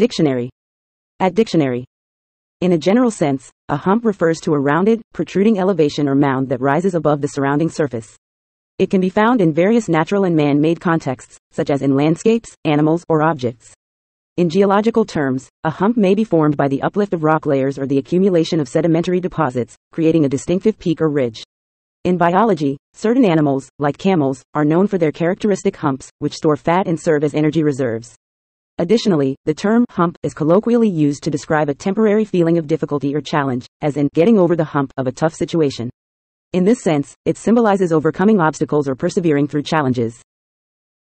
Dictionary. At dictionary. In a general sense, a hump refers to a rounded, protruding elevation or mound that rises above the surrounding surface. It can be found in various natural and man-made contexts, such as in landscapes, animals, or objects. In geological terms, a hump may be formed by the uplift of rock layers or the accumulation of sedimentary deposits, creating a distinctive peak or ridge. In biology, certain animals, like camels, are known for their characteristic humps, which store fat and serve as energy reserves. Additionally, the term hump is colloquially used to describe a temporary feeling of difficulty or challenge, as in getting over the hump of a tough situation. In this sense, it symbolizes overcoming obstacles or persevering through challenges.